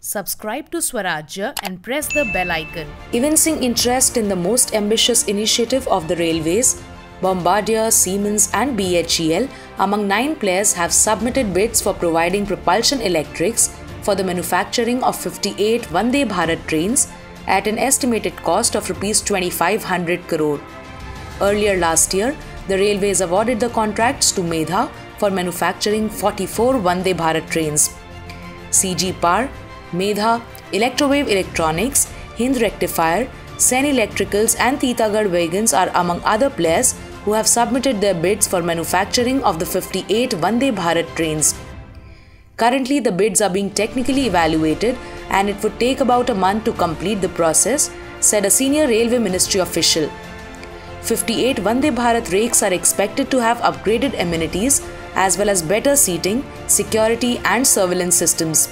Subscribe to Swarajya and press the bell icon. Evincing interest in the most ambitious initiative of the railways, Bombardier, Siemens, and BHEL, among nine players, have submitted bids for providing propulsion electrics for the manufacturing of 58 Vande Bharat trains at an estimated cost of Rs 2500 crore. Earlier last year, the railways awarded the contracts to Medha for manufacturing 44 Vande Bharat trains. CG Power, Medha, Electrowave Electronics, Hind Rectifier, Saini Electricals, and Titagarh Wagons are among other players who have submitted their bids for manufacturing of the 58 Vande Bharat trains. Currently, the bids are being technically evaluated and it would take about a month to complete the process, said a senior Railway Ministry official. 58 Vande Bharat rakes are expected to have upgraded amenities as well as better seating, security, and surveillance systems.